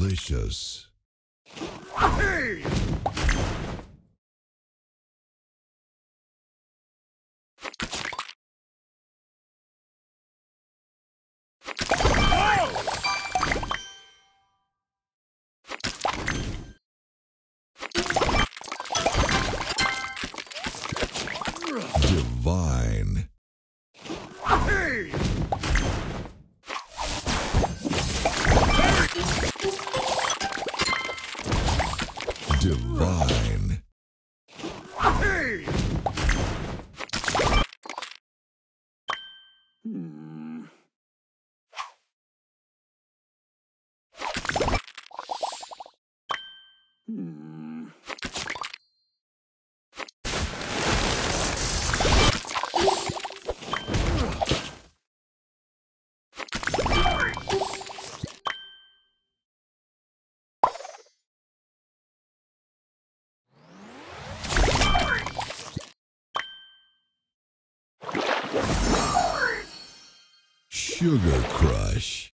delicious. Divine. Divine. Hmm. Hmm. Sugar Crush.